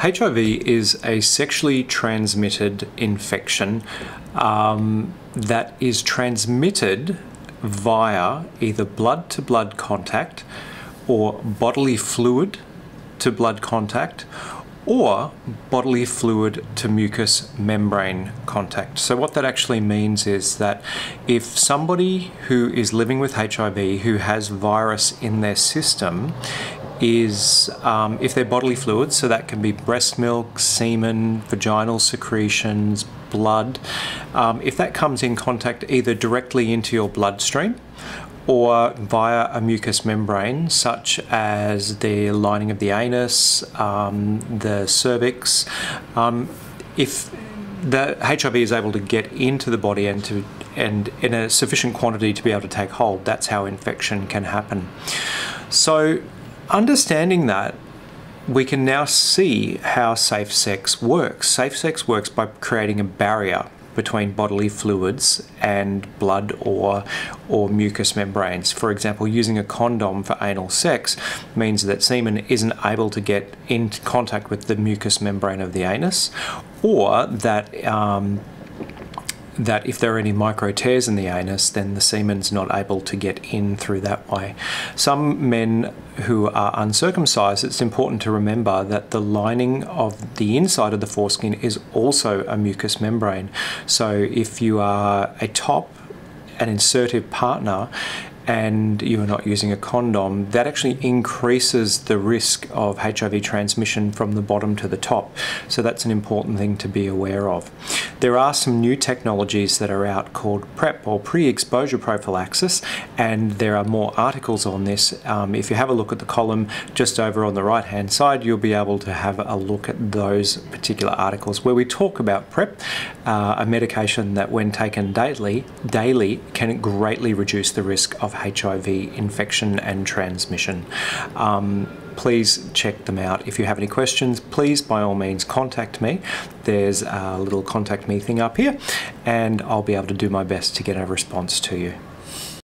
HIV is a sexually transmitted infection um, that is transmitted via either blood to blood contact or bodily fluid to blood contact or bodily fluid to mucous membrane contact. So, what that actually means is that if somebody who is living with HIV who has virus in their system is um, if they're bodily fluids, so that can be breast milk, semen, vaginal secretions, blood, um, if that comes in contact either directly into your bloodstream or via a mucous membrane, such as the lining of the anus, um, the cervix, um, if the HIV is able to get into the body and to and in a sufficient quantity to be able to take hold, that's how infection can happen. So Understanding that, we can now see how safe sex works. Safe sex works by creating a barrier between bodily fluids and blood or or mucous membranes. For example, using a condom for anal sex means that semen isn't able to get in contact with the mucous membrane of the anus, or that um, that if there are any micro tears in the anus, then the semen's not able to get in through that way. Some men who are uncircumcised, it's important to remember that the lining of the inside of the foreskin is also a mucous membrane. So if you are a top an insertive partner and you are not using a condom, that actually increases the risk of HIV transmission from the bottom to the top. So that's an important thing to be aware of. There are some new technologies that are out called PrEP or pre-exposure prophylaxis, and there are more articles on this. Um, if you have a look at the column just over on the right hand side, you'll be able to have a look at those particular articles where we talk about PrEP, uh, a medication that when taken daily, daily can greatly reduce the risk of HIV infection and transmission. Um, please check them out. If you have any questions, please by all means contact me. There's a little contact me thing up here, and I'll be able to do my best to get a response to you.